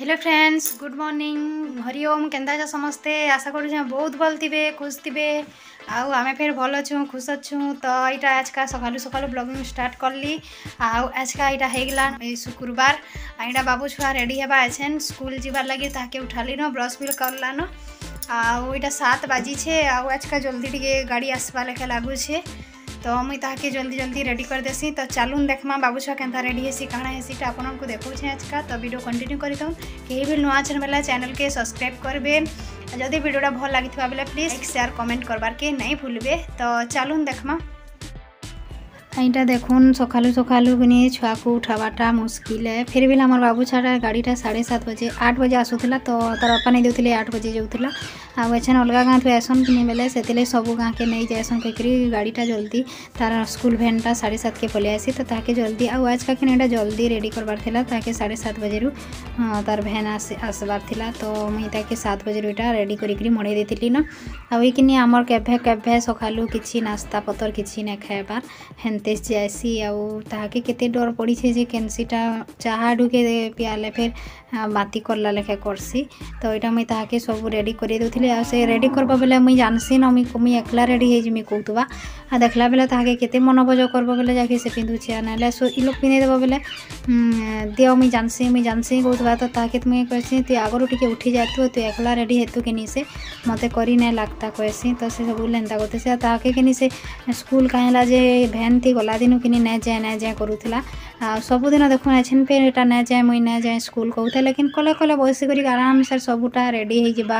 hello friends good morning Hariom Kenda আছ সমস্তে আশা করছি বহুত ভাল থিবে খুশ থিবে আউ আমি ফের ভাল অছু খুশ অছু তো এইটা আজকা সকালু সকালু ব্লগিং স্টার্ট করলি আউ আজকা এইটা হয়ে গেলা এই শুক্রবার এইটা বাবু ছুয়া রেডি হবা আছেন স্কুল যাবার লাগি তাকে উঠালিন ব্রশ বিল করলান আউ এইটা সাত বাজিছে আউ আজকা জলদি টিকে গাড়ি আসবার লেখা লাগুছে তো মুই তাহাকে জলদি জলদি রেডি করে দেসি তো চালুন দেখমা বাবু ছুয়া কেনতা রেডি হেসি কাଣା হেসি টা আপনার দেখছে আজকা তো ভিডিও কন্টিনিউ করে দাও কেহি বি নূয়া চ্যানেল বেলা চ্যানেলকে সবসক্রাইব করবে যদি ভিডিওটা ভাল লাগি বেলে প্লিজ লাইক সেয়ার কমেন্ট করবারকে নাই ভুলবে তো চালুন দেখমা আইটা দেখুন সখালো সখালো গনি ছাକୁ উঠাবাটা মুস্কিলে ফিরবি না আমর বাবু ছারা গাড়িটা 7:30 বাজে 8:00 বাজে আসুছিল তো তার अपनই দিউতলি 8:00 বাজে যোউতলা আ মছন অলগা গান ফেসন গনি মেলে সেটিলে সব গা কে নাই যায়ন কে গাড়িটা জলতি তার স্কুল ভ্যানটা 7:30 কে পলে আসি তো তাকে জলদি আ আজ কা কেনেটা জলদি রেডি করবার তিলা তাকে 7:30 বাজে র তার ভেনা আসে আসবার তিলা তো মই তাকে 7:00 বাজেটা রেডি করি করে মড়ই দিতলি না আই কিনি আমর কেভ কেভ সখালো কিছি নাস্তা পতর কিছি না খায়বার ତେଜ ଯାଏସି ଆଉ ତାହାକେ କେତେ ଡର ପଡ଼ିଛେ ଯେ କେନ୍ସିଟା ଚାହା ଢୁକେ ପିଆଲେ ଫେର୍ ବାନ୍ତି କଲା ଲେଖେ କର୍ସି ତ ଏଇଟା ମୁଇଁ ତାହାକେ ସବୁ ରେଡ଼ି କରିଦେଉଥିଲି ଆଉ ସେ ରେଡ଼ି କର୍ବା ବେଲେ ମୁଇଁ ଜାନ୍ସି ନ ମୁଇଁ ମୁଇଁ ଏକଲା ରେଡ଼ି ହେଇଯିମି କହୁଥିବା ଆଉ ଦେଖ୍ଲା ବେଲେ ତାହାକେ କେତେ ମନୋବଜ କର୍ବ ବେଲେ ଯାହାକି ସେ ପିନ୍ଧୁଛେ ଆଉ ନହେଲେ ସୋ ଇ ଲୋକ ପିନ୍ଧେଇଦେବ ବେଲେ ଦିଅ ମୁଇଁ ଜାନ୍ସି ମୁଇଁ ଜାନ୍ସି କହୁଥିବା ତ ତାହାକେ ମୁଇଁ କହିସି ତୁ ଆଗରୁ ଟିକେ ଉଠି ଯାଇଥିବ ତୁ ଏକଲା ରେଡ଼ି ହେତୁ କିନି ସେ ମୋତେ କରି ନାଇଁ ଲାଗ୍ତା କହେସି ତ ସେ ସବୁ ଏନ୍ତା କରୁଥିସି ଆଉ ତାହାକେ କିନି ସେ ସ୍କୁଲ୍ କାଁ ହେଲା ଯେ ଭ୍ୟାନ୍ ଗଲା ଦିନୁ କିନି ନାଇଁ ଯାଏ ନାଇଁ ଯାଏ କରୁଥିଲା ଆଉ ସବୁଦିନ ଦେଖୁନ୍ ଏଛେନ୍ ଫେର୍ ଏଇଟା ନାଇଁ ଯାଏ ମୁଇଁ ନାଇଁ ଯାଏ ସ୍କୁଲ୍ କହୁଥାଏ ଲେକିନ୍ କଲେ କଲେ ବସି କରି ଆରାମସେ ସବୁଟା ରେଡ଼ି ହେଇଯିବା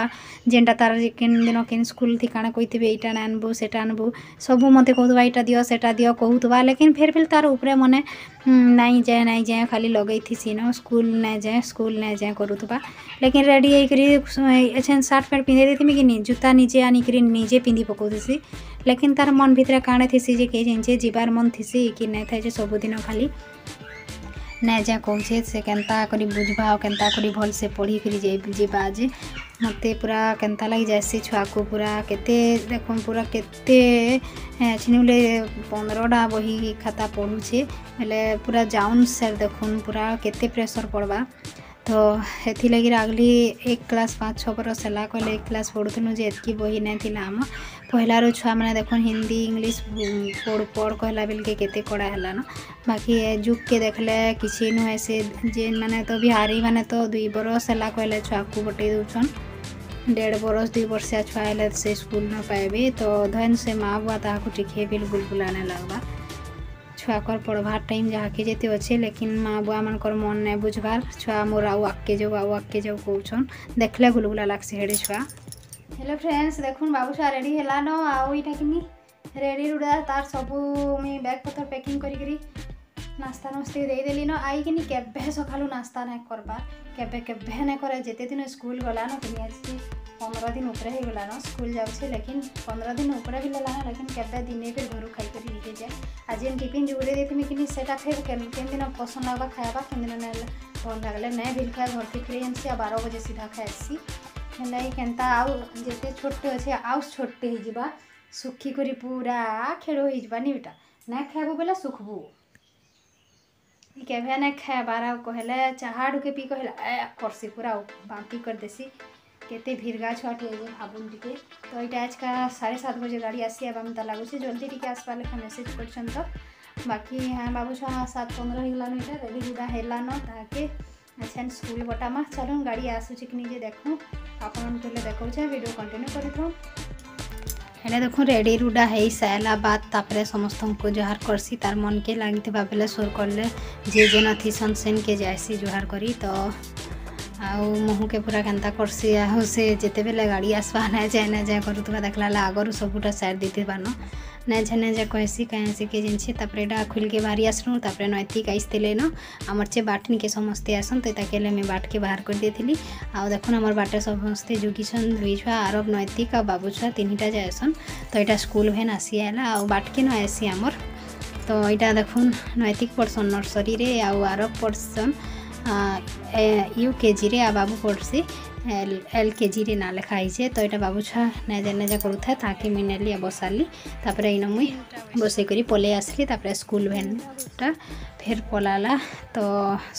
ଯେନ୍ଟା ତାର କେନ୍ ଦିନ କେନ୍ ସ୍କୁଲ୍ ଥି କାଣା କହିଥିବେ ଏଇଟା ନାଇଁ ଆନ୍ବୁ ସେଇଟା ଆନ୍ବୁ ସବୁ ମୋତେ କହୁଥିବା ଏଇଟା ଦିଅ ସେଇଟା ଦିଅ କହୁଥିବା ଲେକିନ୍ ଫେର୍ ଫେର୍ ତାର ଉପରେ ମନେ ନାଇଁ ଯାଏ ନାଇଁ ଯାଏ ଖାଲି ଲଗେଇଥିସିନ ସ୍କୁଲ୍ ନାଇଁ ଯାଏ ସ୍କୁଲ୍ ନାଇଁ ଯାଏ କରୁଥିବା ଲେକିନ୍ ରେଡ଼ି ହେଇକରି ଏଛେନ୍ ସାର୍ଟ ପ୍ୟାଣ୍ଟ ପିନ୍ଧେଇ ଦେଇଥିମି କି ନି ଜୁତା ନିଜେ ଆନିକରି ନିଜେ ପିନ୍ଧି ପକଉଥିସି ଲେକିନ୍ ତାର୍ ମନ୍ ଭିତରେ କାଣା ଥିସି ଯେ କେ ଜାଣିଛେ ଯିବାର୍ ମନ୍ ଥିସି କି ନାଇଁ ଥାଏ ଯେ ସବୁଦିନ ଖାଲି ନାଇଁ ଯାହା କହୁଛେ ସେ କେନ୍ତା କରି ବୁଝ୍ବା ଆଉ କେନ୍ତା କରି ଭଲ୍ସେ ପଢ଼ିକରି ଯିବା ଯେ ମୋତେ ପୁରା କେନ୍ତା ଲାଗି ଯାଏସି ଛୁଆକୁ ପୁରା କେତେ ଦେଖୁନ୍ ପୁରା କେତେ ଛିନିଲେ ପନ୍ଦରଟା ବହି ଖାତା ପଢ଼ୁଛେ ହେଲେ ପୁରା ଯାଉନ୍ ସାର୍ ଦେଖୁନ୍ ପୁରା କେତେ ପ୍ରେସର୍ ପଡ଼୍ବା तो एगर आगली एक क्लास पाँच छः बरस कह एक क्लास पढ़ू जे एतक बही नहीं थी आम पहलार छुआ मैंने देख हिंदी इंग्लीश पढ़ पढ़ कहला बेल के कड़ा है ना बाकी जुग के देखले किसी नुहे से जेन मैंने तो बिहारी मैंने तो दुई बरस है कहले छुआ को बटे दूसन डेढ़ बरस दुई बर्षिया छुआ है से स्कूल न पाए तो धन से माँ बुआ ताकू बिल बुलबुला नहीं लगवा ଛୁଆକର ପଢ଼ବାର୍ ଟାଇମ୍ ଯାହାକେ ଯେତେ ଅଛେ ଲେକିନ୍ ମାଆ ବୁଆମାନଙ୍କର ମନ୍ ନାଇଁ ବୁଝବାର୍ ଛୁଆ ମୋର ଆଉ ଆଗ୍କେ ଯାଉ ଆଉ ଆଗ୍କେ ଯାଉ କହୁଛନ୍ ଦେଖ୍ଲେ ଗୁଲଗୁଲା ଲାଗ୍ସି ହେଡ଼େ ଛୁଆ ହେଲେ ଫ୍ରେଣ୍ଡସ୍ ଦେଖୁନ୍ ବାବୁ ଛୁଆ ରେଡ଼ି ହେଲାନ ଆଉ ଇଟା କିନି ରେଡ଼ି ରୁଡ଼ା ତାର ସବୁ ମୁଇଁ ବ୍ୟାଗ୍ ପତ୍ର ପ୍ୟାକିଂ କରିକିରି নাস্তা নস্তি দেইদেলি ন আইকিনি কেবে সকালু নাস্তা নাই করবার কেবে কেবে নাই করে যেতে দিন স্কুল গলা ন তুমি আজকে पंद्रह दिन उपरे हो गलान स्कूल जाऊे लेकिन पंद्रह दिन उपरे भी लान लेकिन केवे दिन फिर घर खाई कर लेके जाए आज जेन टिफिन जोड़े देती कि सेटा फिर केन दिन पसंद लगवा खाएबा केन दिन भल लगले नहीं भी खाए घर के फिर एमसी आ बार बजे सीधा खाएसी ହେଲାଇ କେନ୍ତା ଆଉ ଯେତେ ଛୋଟ ଅଛେ ଆଉ ଛୋଟ ହେଇଯିବା ଶୁଖିକରି ପୁରା ଖେଳ ହେଇଯିବା ନିଟା ନାଇଁ ଖାଇବୁ ବୋଲେ ଶୁଖବୁ କେଭେ ନାଇଁ ଖାଇବାର ଆଉ କହିଲେ ଚାହା ଢୁକେ ପି କହିଲା କର୍ସି ପୁରା ବାମ୍ପି କରିଦେସି କେତେ ଭିର୍ଗା ଛୁଆଟିଏ ଯେ ଭାବୁନ୍ ଟିକେ ତ ଏଇଟା ଆଜିକା ସାଢ଼େ ସାତ ବଜେ ଗାଡ଼ି ଆସିବା ବାମତା ଲାଗୁଛି ଜଲ୍ଦି ଟିକେ ଆସବା ଲେଖା ମେସେଜ୍ କରିଛନ୍ ତ ବାକି ହଁ ବାବୁ ଛୁଆ ସାତ ପନ୍ଦର ହେଇଗଲାନ ଏଇଟା ରେଡ଼ି ରୁଡ଼ା ହେଲାନ ତାହାକେ ଆଚ୍ଛା ସ୍କୁଲ୍ ବଟାମା ଚାଲୁନ୍ ଗାଡ଼ି ଆସୁଛି କି ନିଜେ ଦେଖୁଁ ଆପଣ ଥିଲେ ଦେଖଉଛେ ଭିଡ଼ିଓ କଣ୍ଟିନ୍ୟୁ କରିଥାଉଁ ହେଲେ ଦେଖୁନ୍ ରେଡ଼ି ରୁଡ଼ା ହେଇ ସାରିଲା ବାଦ୍ ତାପରେ ସମସ୍ତଙ୍କୁ ଜୁହାର କର୍ସି ତାର୍ ମନ୍କେ ଲାଗିଥିବା ବେଲେ ସୁର୍ କଲେ ଯିଏ ଯେନ ଥିସନ୍ ସେନ୍କେ ଯାଏସି ଜୁହାର କରି ତ ଆଉ ମୁହଁକେ ପୁରା କେନ୍ତା କର୍ସି ଆଉ ସେ ଯେତେବେଲେ ଗାଡ଼ି ଆସ୍ବା ନାଇଁ ଯାଏ ନାଇଁ ଯାଏ କରୁଥିବା ଦେଖ୍ଲା ବେଲେ ଆଗରୁ ସବୁଟା ସାର୍ ଦେଇଥିବାନ ନାଇଁ ଯାଏ ନାଇଁ ଯାଏ କହେସି କାହିଁ ସେକେ ଜିନିଷ ତାପରେ ଏଇଟା ଖୋଲିକି ବାହାରି ଆସନୁ ତାପରେ ନୈତିକ ଆସିଥିଲେ ନ ଆମର ଯେ ନିକେ ସମସ୍ତେ ଆସନ୍ ତ ତାକେ ହେଲେ ମୁଇଁ ବାଟକେ ବାହାର କରିଦେଇଥିଲି ଆଉ ଦେଖୁନ୍ ଆମର ବାଟରେ ସମସ୍ତେ ଜୁଗିଛନ୍ ଦୁଇ ଛୁଆ ଆରବ ନୈତିକ ଆଉ ବାବୁ ଛୁଆ ତିନିଟା ଯାଏସନ୍ ତ ଏଇଟା ସ୍କୁଲ୍ ଭେନ୍ ଆସି ଆଇଲା ଆଉ ବାଟକେ ନ ଆସି ଆମର ତ ଏଇଟା ଦେଖୁନ୍ ନୈତିକ ପଢ଼ସନ୍ ନର୍ସରୀରେ ଆଉ ଆରବ ପଢ଼ସନ୍ ইউ কেজিরে আ বাবু পড়ছি এল কেজিরে না লেখা হয়েছে তো এটা বাবু ছা নেজা নেজা করুথায় তাকে মুই নেলি বসালি তারপরে এইন মুই বসে করি পলাই আসলি তারপরে স্কুল ভ্যানটা ফের পলালা তো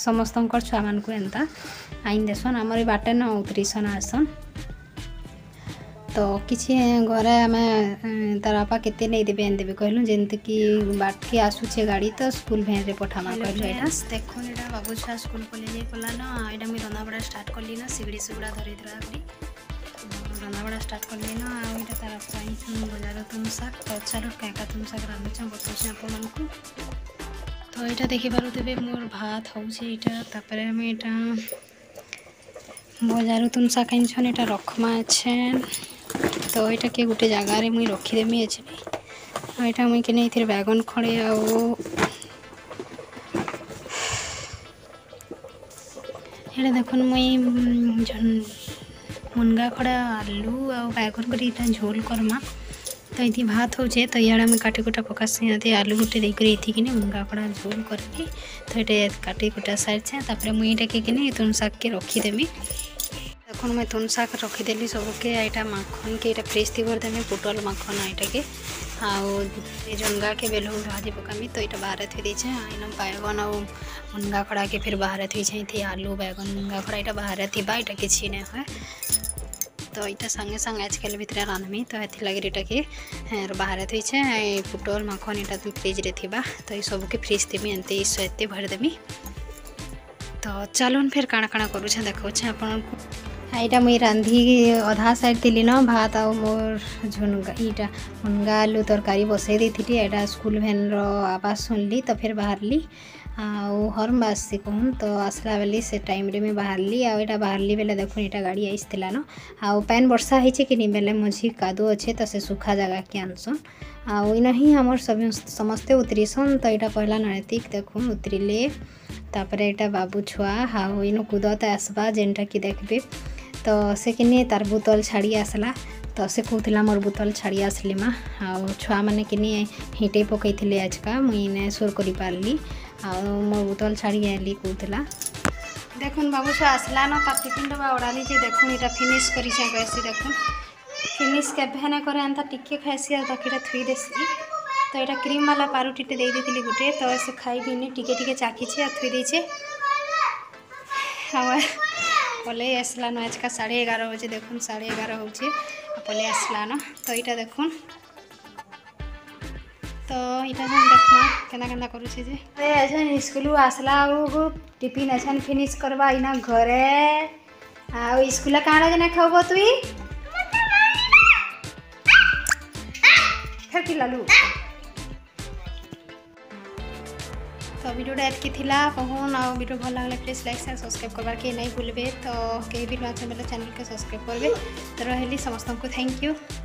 সমস্ত ছুয়া মানুষ এনতা আইন দেশন আমার এই বাটে ন উতরিসন আসন ତ କିଛି ଘରେ ଆମେ ତାର୍ ବାପା କେତେ ନେଇଦେବେ ଆଣିଦେବେ କହିଲୁ ଯେମିତିକି ବାଟକେ ଆସୁଛେ ଗାଡ଼ି ତ ସ୍କୁଲ ଭ୍ୟାନ୍ରେ ପଠାମା କହିଲୁ ଏଇଟା ଦେଖୁନ୍ ଏଇଟା ବାବୁ ଛୁଆ ସ୍କୁଲ କଲେଜ କଲାନ ଏଇଟା ମୁଇଁ ରନ୍ଧାବଢ଼ା ଷ୍ଟାର୍ଟ କଲି ନା ସିଗିଡ଼ି ସିଗୁଡ଼ା ଧରିଥିଲା କରି ରନ୍ଧାବଢ଼ା ଷ୍ଟାର୍ଟ କଲି ନା ଆଉ ଏଇଟା ତାର ପାଇଁ ବଜାର ତୁମ ଶାଗ ତ ଚାଲୁ କାଁକା ତୁମ ଶାଗ ରାନ୍ଧୁଛେ ବତଉଛେ ଆପଣମାନଙ୍କୁ ତ ଏଇଟା ଦେଖିପାରୁଥିବେ ମୋର ଭାତ ହେଉଛି ଏଇଟା ତାପରେ ଆମେ ଏଇଟା ବଜାରୁ ତୁମ ଶାଗ ଆଣିଛନ୍ ଏଇଟା ରଖମା ଅଛେ ତ ଏଇଟାକି ଗୋଟେ ଜାଗାରେ ମୁଇଁ ରଖିଦେମି ଏଛିନି ଆଉ ଏଇଟା ମୁଇଁ କିନେ ଏଥିରେ ବାଇଗଣ ଖଡ଼େ ଆଉ ଏଇଟା ଦେଖୁନ୍ ମୁଇଁ ମୁନଗା ଖଡ଼ା ଆଲୁ ଆଉ ବାଇଗଣ କରି ଏଇଟା ଝୋଲ କର୍ମା ତ ଏଠି ଭାତ ହଉଛେ ତ ଇଆଡ଼େ ଆମେ କାଟି କୁଟା ପକାସି ଏତି ଆଲୁ ଗୋଟେ ଦେଇକରି ଏଥିକିନି ମୁନଗା ଖଡ଼ା ଝୋଲ କରିକି ତ ଏଇଟା କାଟି କୁଟା ସାରିଛେ ତାପରେ ମୁଇଁ ଏଇଟାକି କିନି ତୁନ୍ ଶାଗକେ ରଖିଦେମି माखन मुई थुन शाक रखीदेली सबके यहाँ माखन के फ्रेश फ्रिज थी देमी पोटल माखन यहाँ के आनगा के बेलू भाजी पकामी तो यहाँ बाहर थी देचे इन बैगन आउ मुनगा खड़ा के फिर बाहर थी थी आलू बैगन मुनगा खड़ा यहाँ बाहर थी यहाँ किसी ना हुए तो यहाँ संगे संगे कल भितर रांधमी तो ये लगे यहाँ के बाहर थी पोटल माखन यहाँ फ्रिज्रे थी तो ये सबके फ्रिज देमी एम सहित भरदेमी तो चलून फिर काण काण करूँ देखा आपन ଏଇଟା ମୁଇଁ ରାନ୍ଧିକି ଅଧା ସାଇଡ଼୍ ଥିଲିନ ଭାତ ଆଉ ମୋର ଝୁନଗା ଇଟା ମୁନଗା ଆଲୁ ତରକାରୀ ବସେଇ ଦେଇଥିଲି ଏଇଟା ସ୍କୁଲ୍ ଭ୍ୟାନ୍ର ଆବାଜ ଶୁଣିଲି ତ ଫେର୍ ବାହାରିଲି ଆଉ ହର୍ନ ବାଜସି କହୁନ୍ ତ ଆସିଲା ବେଲେ ସେ ଟାଇମ୍ରେ ମୁଇଁ ବାହାରିଲି ଆଉ ଏଇଟା ବାହାରିଲି ବେଲେ ଦେଖୁନ୍ ଏଇଟା ଗାଡ଼ି ଆସିଥିଲାନ ଆଉ ପାଏନ୍ ବର୍ଷା ହେଇଛେ କି ନି ବେଲେ ମଝି କାଦୁଅ ଅଛେ ତ ସେ ସୁଖା ଜାଗାକେ ଆନସନ୍ ଆଉ ଇନ ହିଁ ଆମର୍ ସମସ୍ତେ ଉତ୍ରିସନ୍ ତ ଏଇଟା ପହିଲା ନୈତିକ ଦେଖୁନ୍ ଉତ୍ରିଲେ ତାପରେ ଏଇଟା ବାବୁ ଛୁଆ ଆଉ ଇନ କୁଦତ ଆସ୍ବା ଯେନ୍ଟାକି ଦେଖ୍ବେ ତ ସେ କିନି ତାର୍ ବୋତଲ ଛାଡ଼ି ଆସଲା ତ ସେ କହୁଥିଲା ମୋର ବୋତଲ ଛାଡ଼ି ଆସିଲି ମା ଆଉ ଛୁଆମାନେ କିନି ହିଟେଇ ପକେଇଥିଲେ ଆଜିକା ମୁଇଁ ଇନେ ସୁର କରିପାରିଲି ଆଉ ମୋ ବୋତଲ ଛାଡ଼ି ଆଇଲି କହୁଥିଲା দেখুন বাবু সে আসলান তার টিফিন ডবা ওড়ালি যে দেখুন এটা ফিনিশ করি সে কয়েছি দেখুন ফিনিশ কেভে না করে আনতা টিকে খাইছি আর বাকিটা থুই দেছি তো এটা ক্রিমওয়ালা পাউরুটিটে দিয়ে দিয়েছিলি গোটে তো সে খাইবিনি টিকে টিকে চাখিছে আর থুই দিয়েছে আমার ପଲେଇ ଆସିଲାନ ଆଜିକା ସାଢ଼େ ଏଗାର ହେଉଛି ଦେଖୁନ୍ ସାଢ଼େ ଏଗାର ହେଉଛି ପଲେଇ ଆସିଲାନ ତ ଏଇଟା ଦେଖୁନ୍ ତ ଏଇଟା ଯେନ୍ ଦେଖମା କେନ୍ତା କେନ୍ତା କରୁଛେ ଯେ ଏଛନ୍ ସ୍କୁଲ୍ରୁ ଆସ୍ଲା ବେଳକୁ ଟିଫିନ୍ ଏଛନ୍ ଫିନିଶ୍ କର୍ବା ଇନା ଘରେ ଆଉ ସ୍କୁଲ୍ରେ କାଣା ଯେନେ ଖାଉବ ତୁଇ ଫେର୍ ପିଲାଲୁ তো ভিডিওটা এতকি লা কহুন আও ভিডিও ভাল লাগলে প্লিজ লাইক সেয়ার সবসক্রাইব করবার কে নাই ভুলবে তো কে বি নয় চ্যানেলকে সবসক্রাইব করবে তো রহলি সমস্ত থ্যাংক ইউ